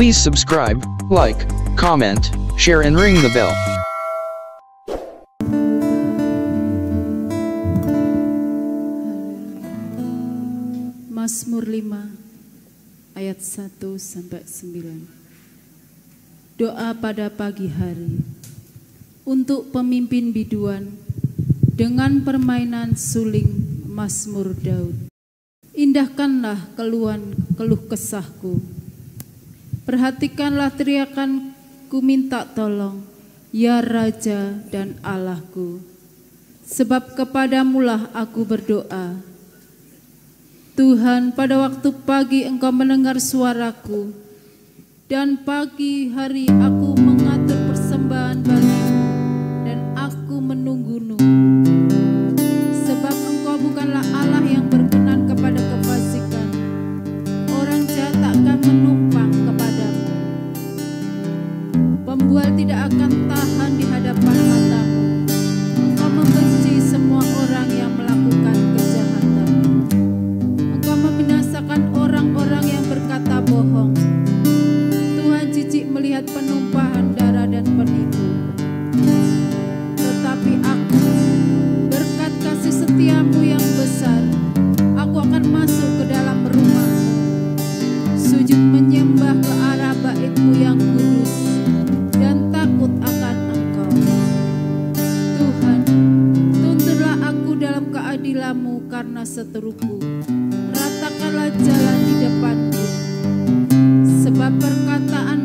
Please subscribe, like, comment, share and ring the bell. Mazmur 5 ayat 1 sampai 9. Doa pada pagi hari untuk pemimpin biduan dengan permainan suling Mazmur Daud. Indahkanlah keluhan keluh kesahku. Perhatikanlah teriakanku minta tolong, ya Raja dan Allahku. Sebab kepadamulah aku berdoa Tuhan, pada waktu pagi Engkau mendengar suaraku, dan pagi hari aku tidak akan tahan di hadapan matamu. Engkau membenci semua orang yang melakukan kejahatan. Engkau membinasakan orang-orang yang berkata bohong. Tuhan jijik melihat penumpahan darah dan penipu. Tetapi aku, berkat kasih setiamu yang karena seteruku. Ratakanlah jalan di depanku. Sebab perkataan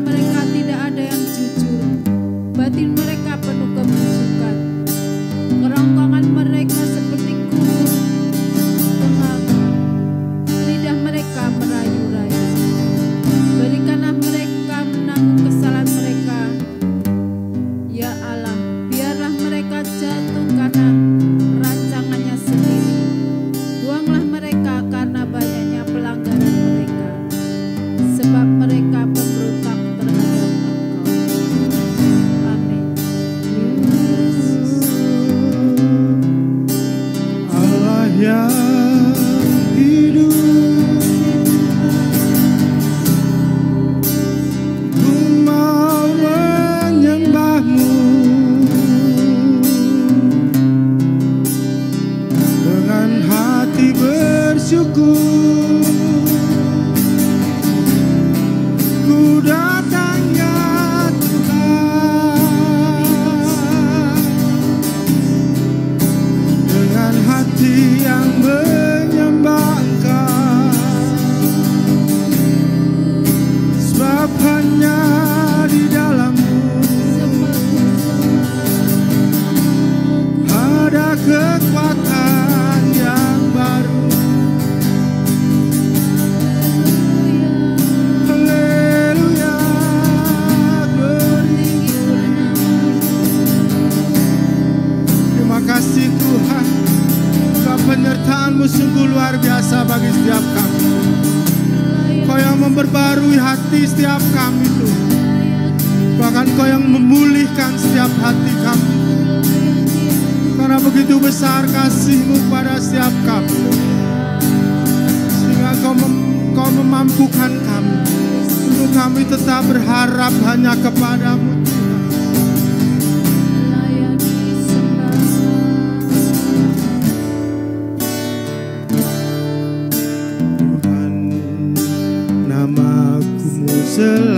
kasihmu pada setiap kami. Sehingga kau, mem- kau memampukan kami. Untuk kami tetap berharap hanya kepadamu Tuhan. Namaku selalu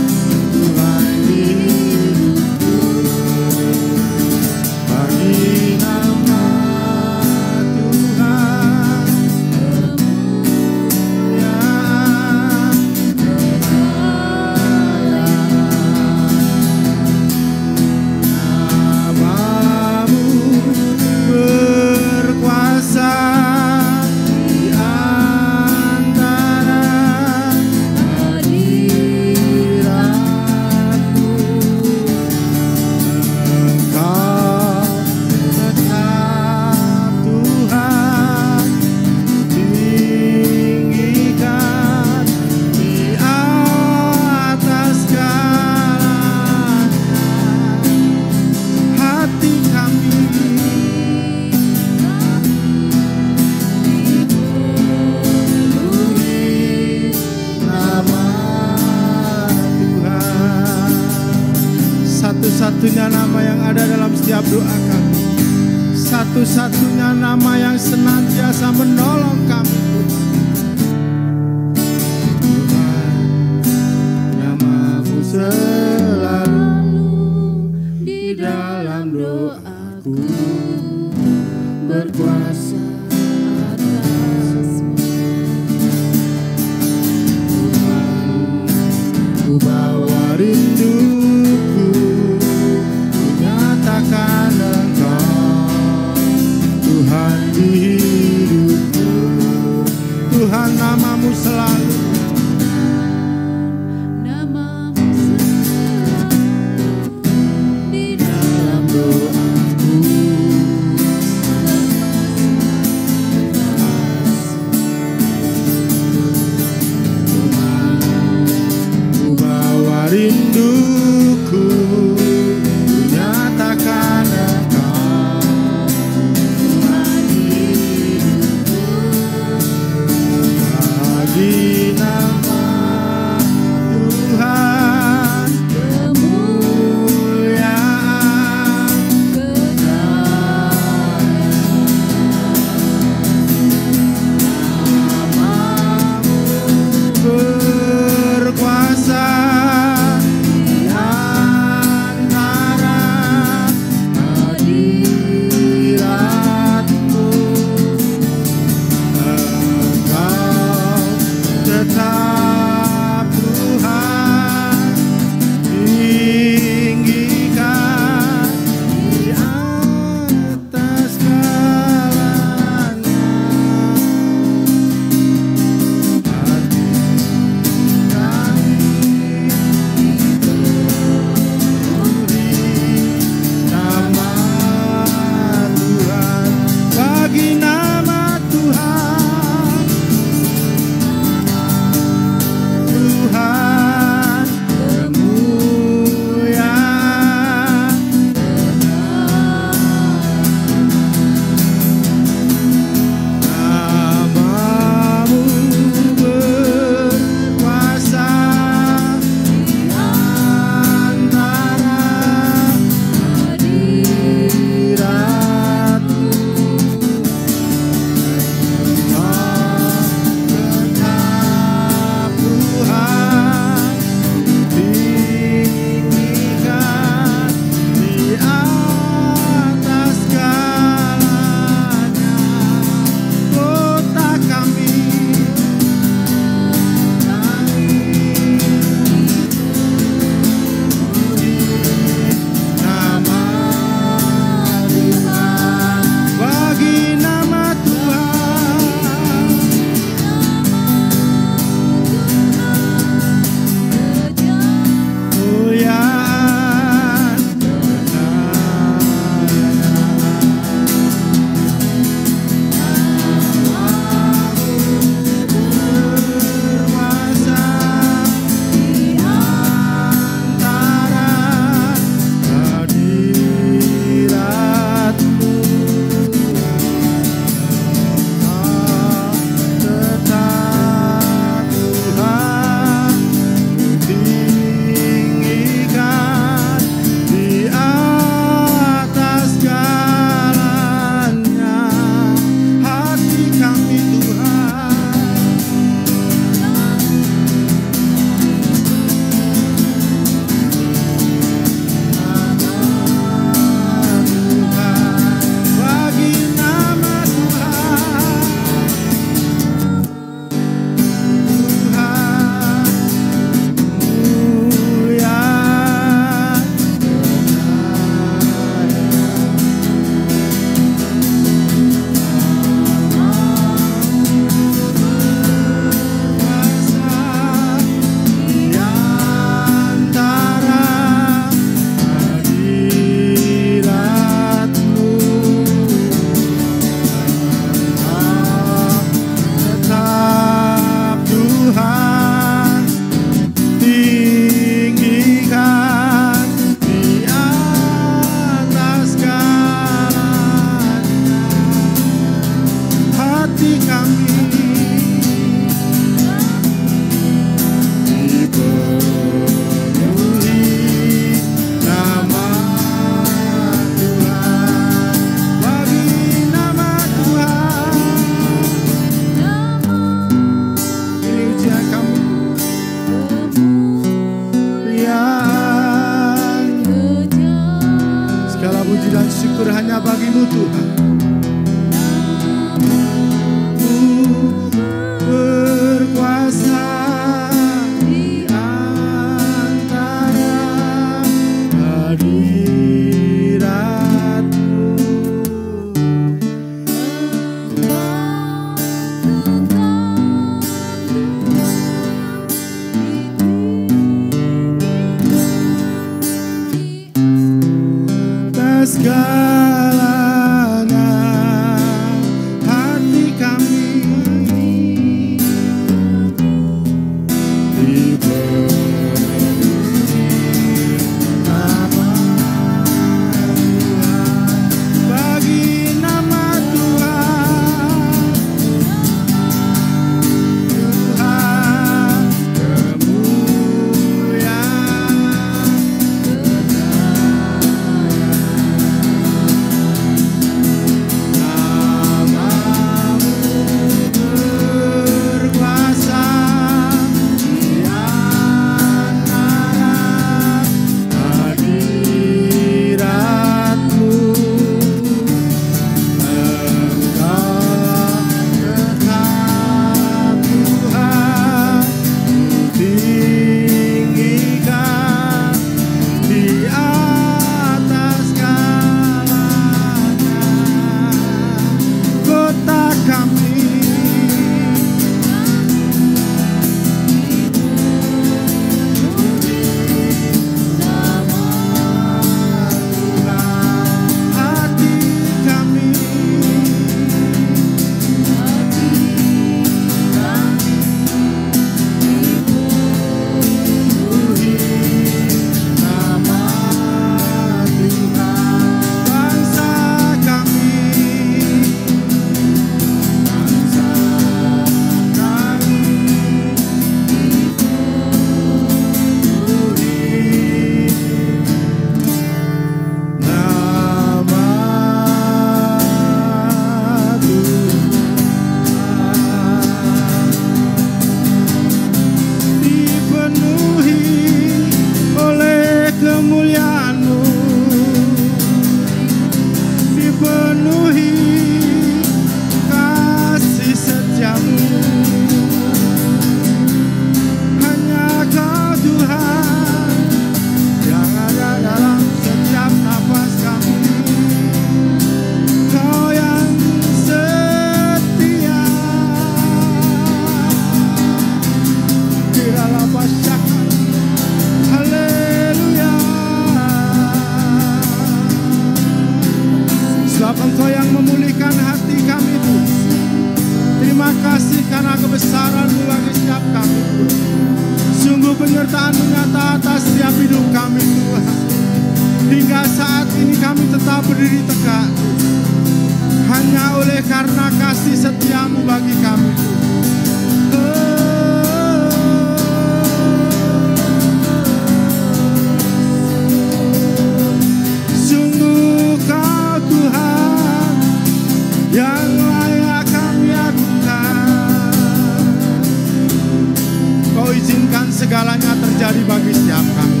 terjadi bagi setiap kami.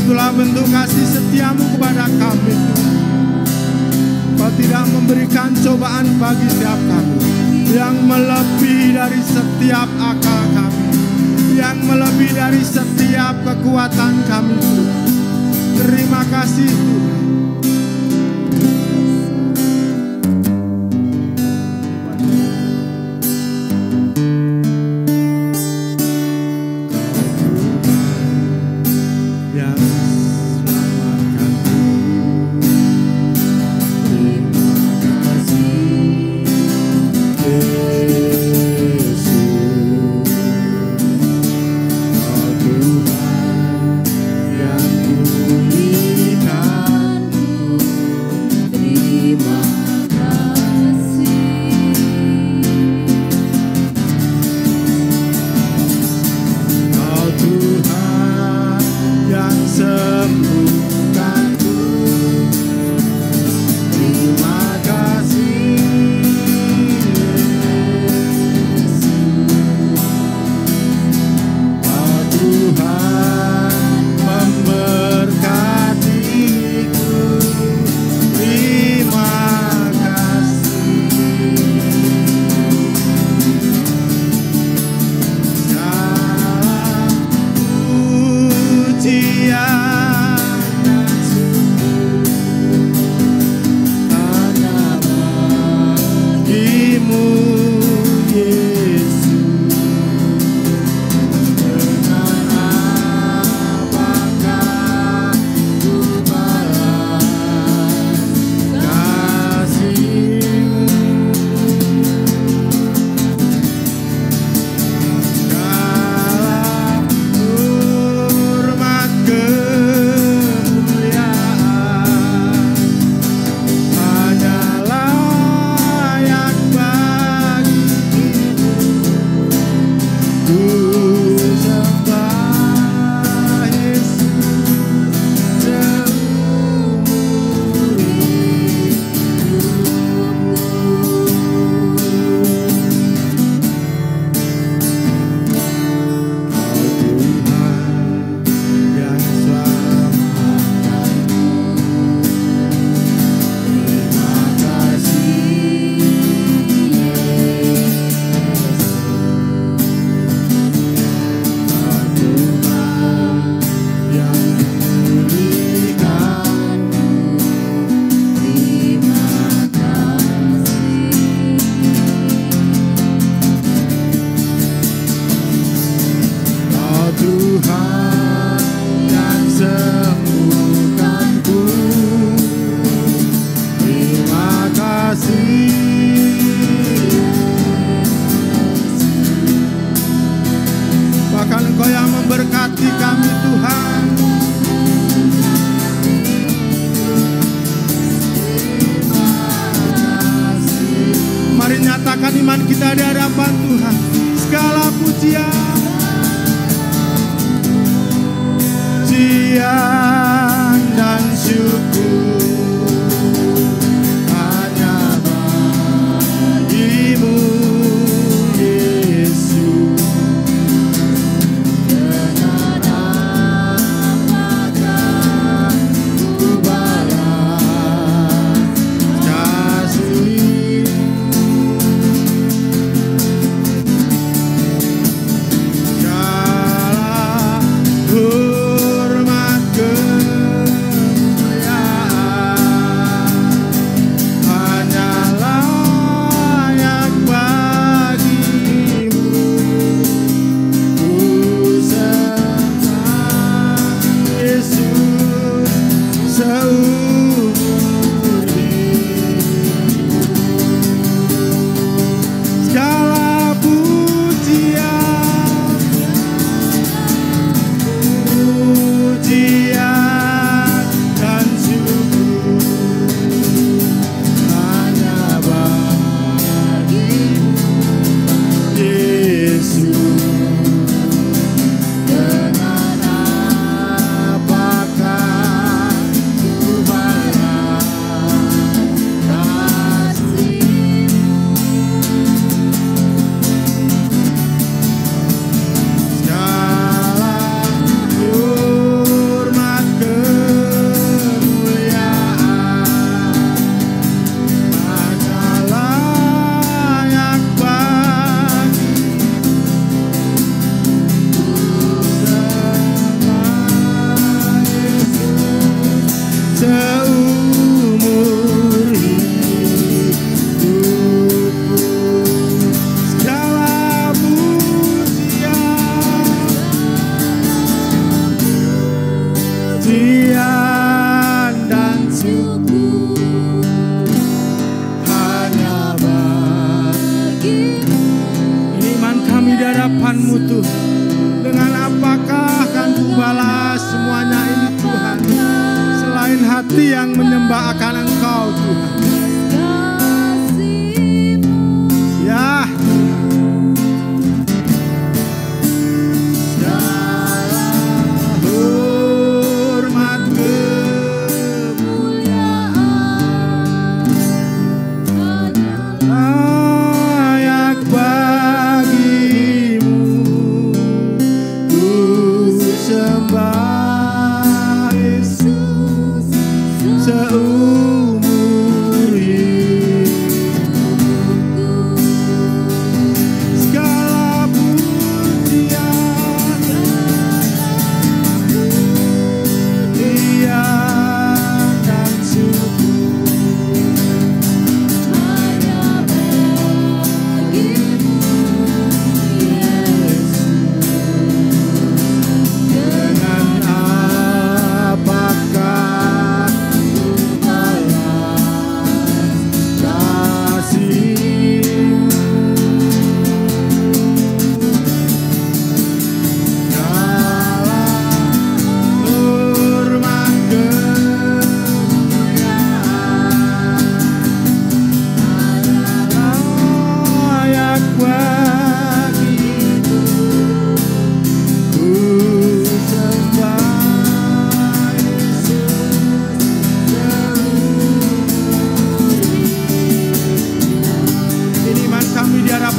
Itulah bentuk kasih setiamu kepada kami. Kau tidak memberikan cobaan bagi setiap kami yang melebihi dari setiap akal kami, yang melebihi dari setiap kekuatan kami. Terima kasih Tuhan.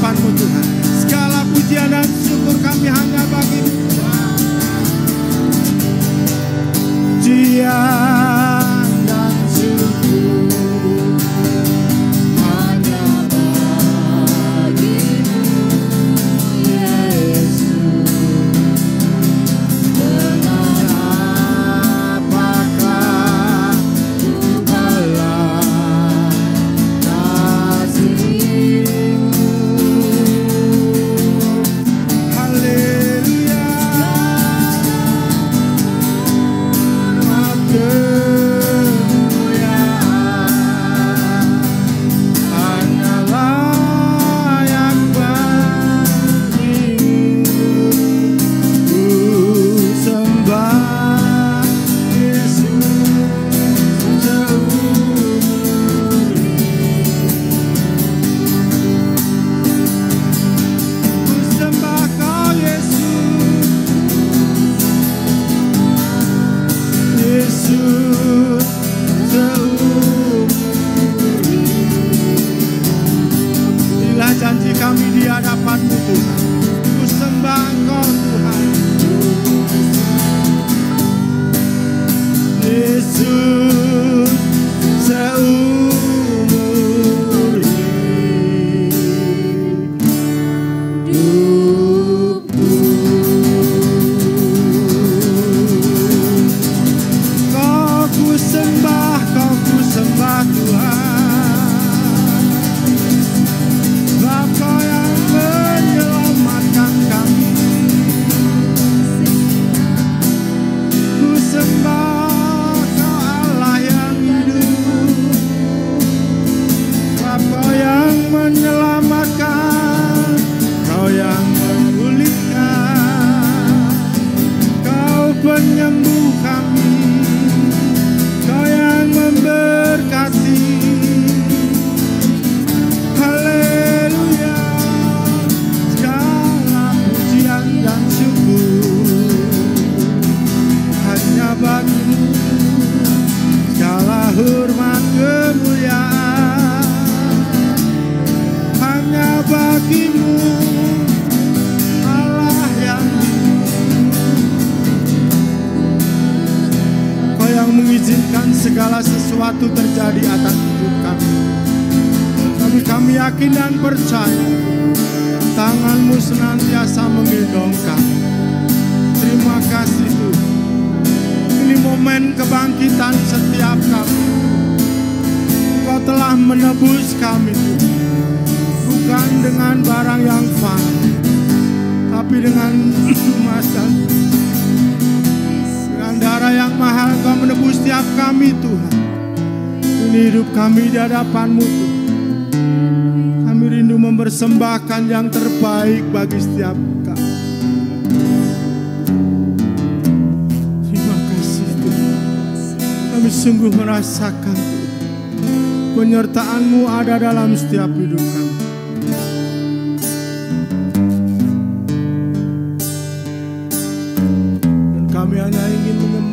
Kami di hadapanmu Tuhan persembahkan yang terbaik bagi setiap kami. Terima kasih Tuhan. Kami sungguh merasakan penyertaanMu ada dalam setiap hidup kami. Dan kami hanya ingin mengembangkan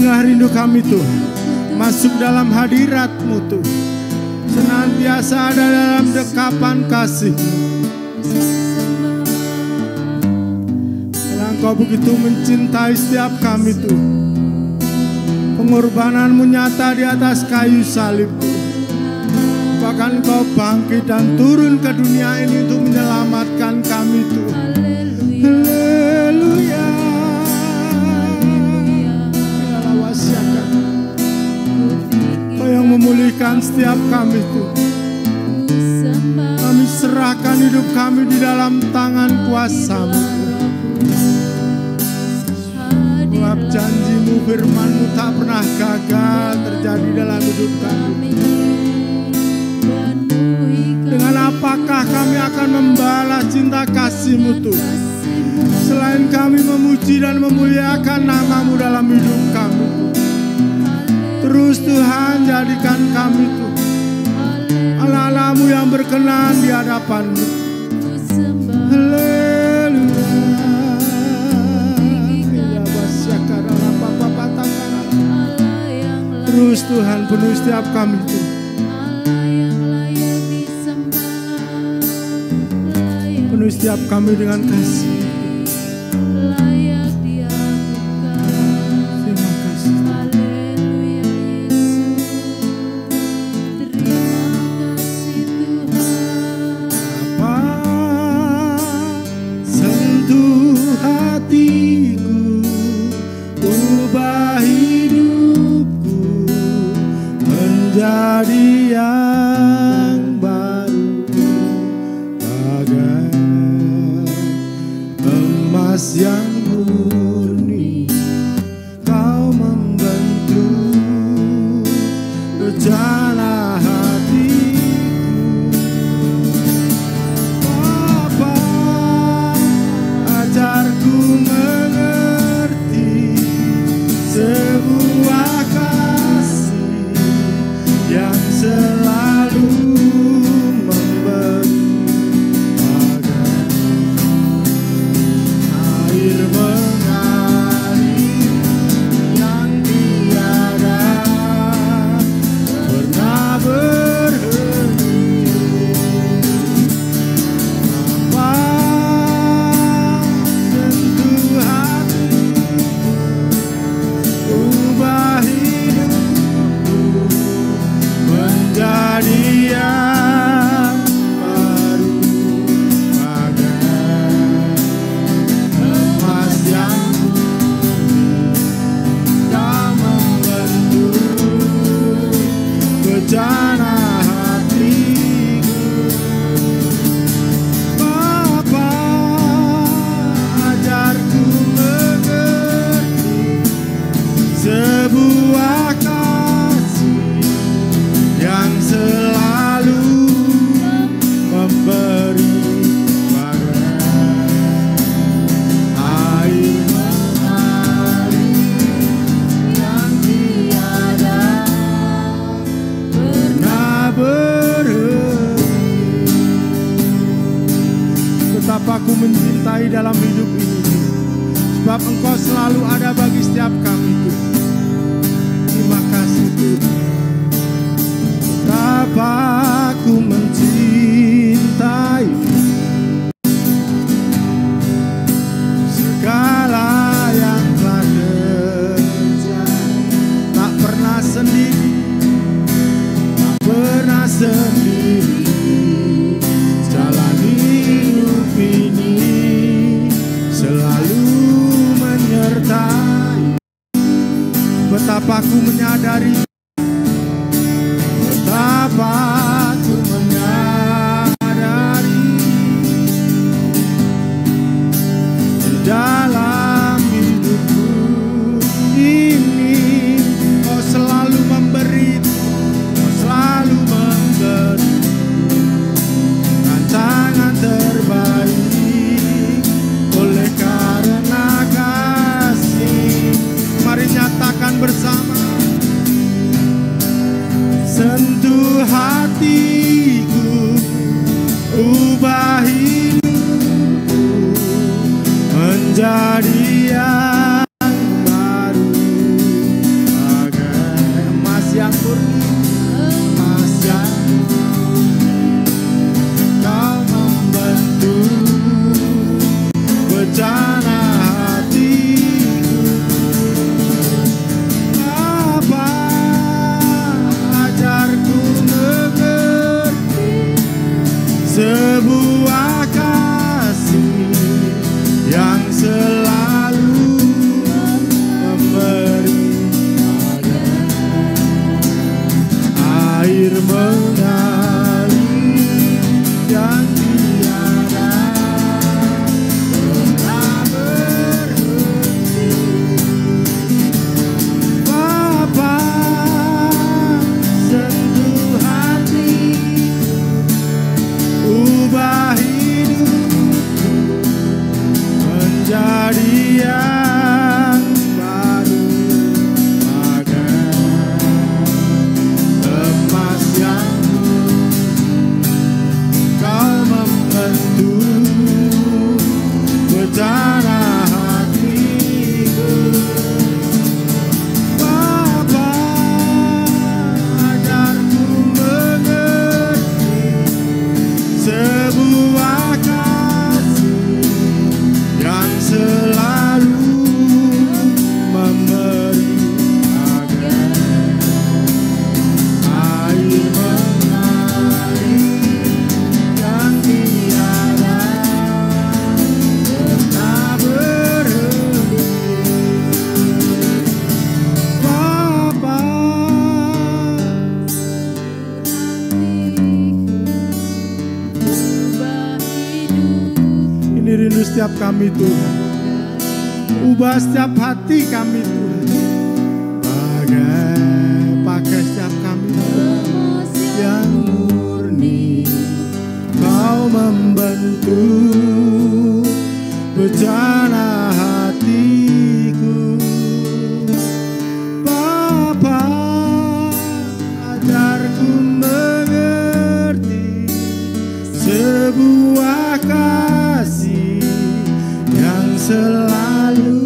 rindu kami Tuhan. Masuk dalam hadiratmu Tuhan. Senantiasa ada dalam dekapan kasih. Karena engkau begitu mencintai setiap kami Tuhan. Pengorbananmu nyata di atas kayu salib bahkan engkau bangkit dan turun ke dunia ini untuk menyelamatkan kami Tuhan. Haleluya memulihkan setiap kami Tuhan. Kami serahkan hidup kami di dalam tangan kuasamu Sebab janjimu firmanmu tak pernah gagal terjadi dalam hidup kami. Dengan apakah kami akan membalas cinta kasihmu Tuhan? Selain kami memuji dan memuliakan namamu dalam hidup kami Terus Tuhan jadikan kami Tuhan Allah-Allahmu yang berkenan di hadapanmu. Terus Tuhan penuh setiap kami Tuhan Penuh setiap kami dengan kasih Menjadi mencintai dalam hidup ini. Sebab engkau selalu ada bagi setiap kami Tuhan. Terima kasih Tuhan. Betapa aku mencintai aku menyadari over. Sebuah kasih yang selalu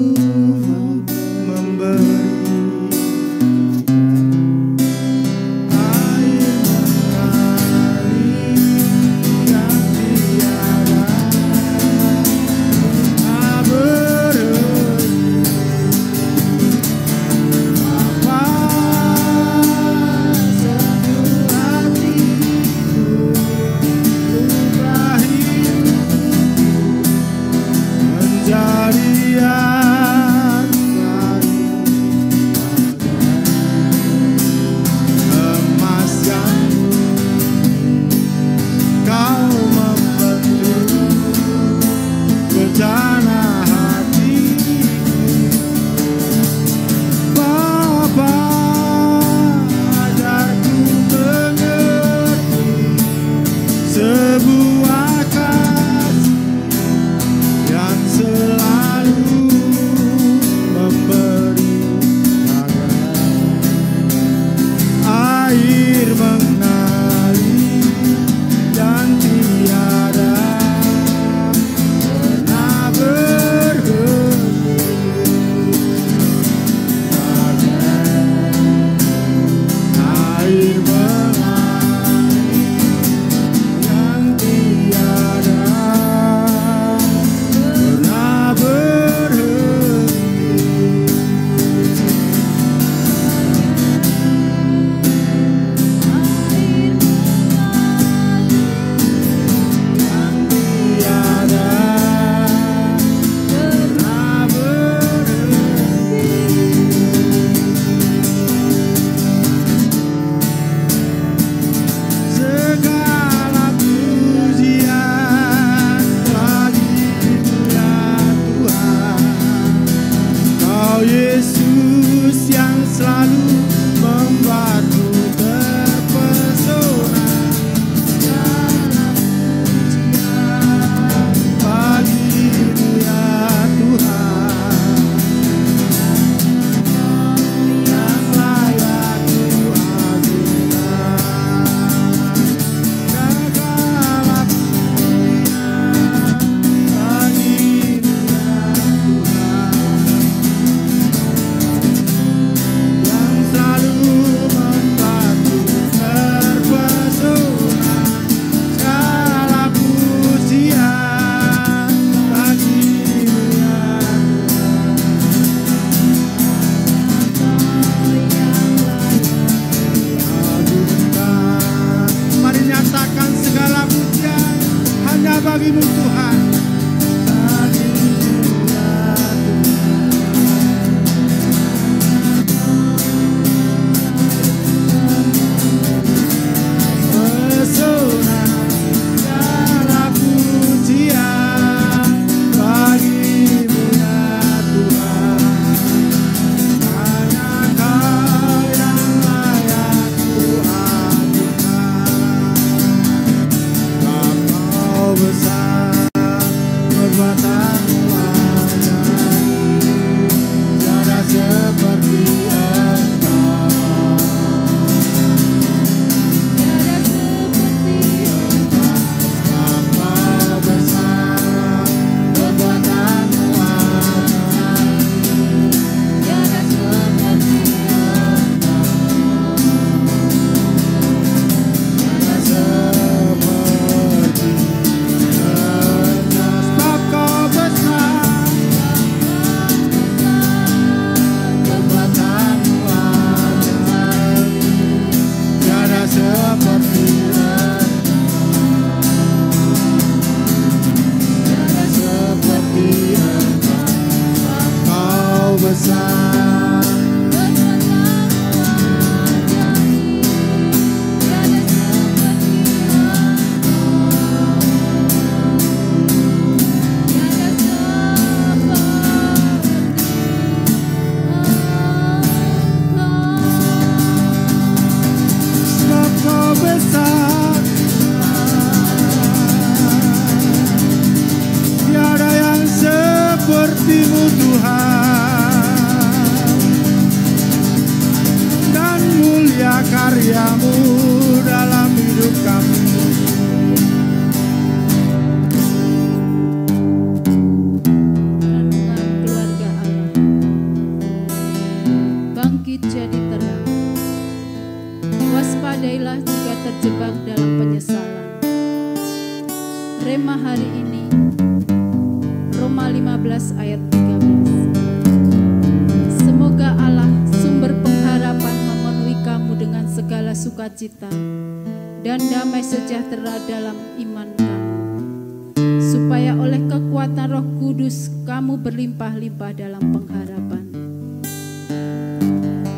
Kudus kamu berlimpah-limpah dalam pengharapan.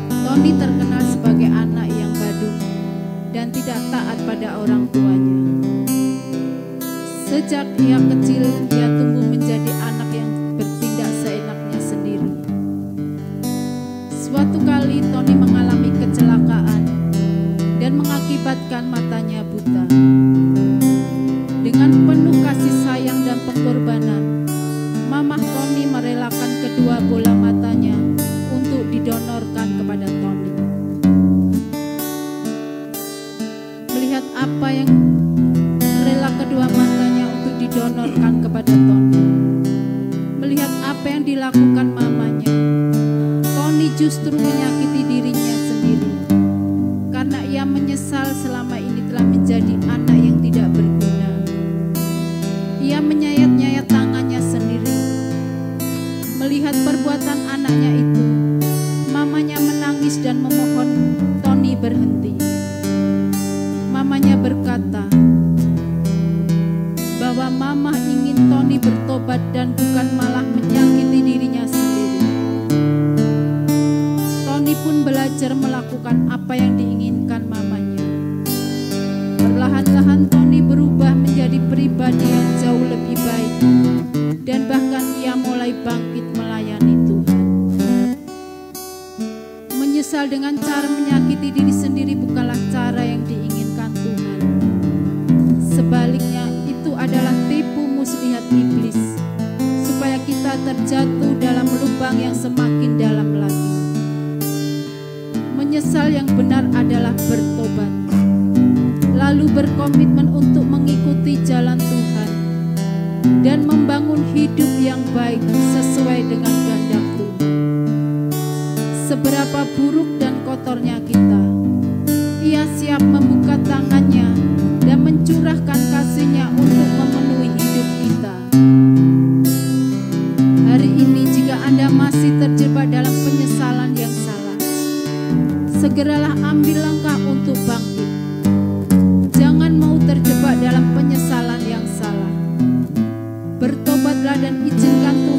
Tony terkenal sebagai anak yang badung dan tidak taat pada orang tuanya. Sejak ia kecil, ia tumbuh menjadi anak yang bertindak seenaknya sendiri. Suatu kali Tony mengalami kecelakaan dan mengakibatkan matanya buta. Dengan penuh kasih sayang dan pengorbanan, didonorkan kepada Tony, melihat apa yang dilakukan mamanya, Tony justru menyakiti dirinya sendiri karena ia menyesal selama ini telah menjadi anak yang tidak berguna. Ia menyayat-nyayat tangannya sendiri. Melihat perbuatan anaknya itu, mamanya menangis dan memohon dan bukan malah menyakiti dirinya sendiri. Tony pun belajar melakukan apa yang diinginkan mamanya. Perlahan-lahan Tony berubah menjadi pribadi yang jauh lebih baik dan bahkan ia mulai bangkit melayani Tuhan. Menyesal dengan cara menyakiti diri sendiri bukanlah cara yang diinginkan Tuhan. Sebaliknya itu adalah tipu muslihat iblis kita terjatuh dalam lubang yang semakin dalam lagi. Menyesal yang benar adalah bertobat lalu berkomitmen untuk mengikuti jalan Tuhan dan membangun hidup yang baik sesuai dengan kehendak Tuhan. Seberapa buruk dan kotornya kita, ia siap membuka tangannya dan mencurahkan kasihnya untuk segeralah ambil langkah untuk bangkit. Jangan mau terjebak dalam penyesalan yang salah. Bertobatlah dan izinkan Tuhan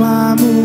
my mood.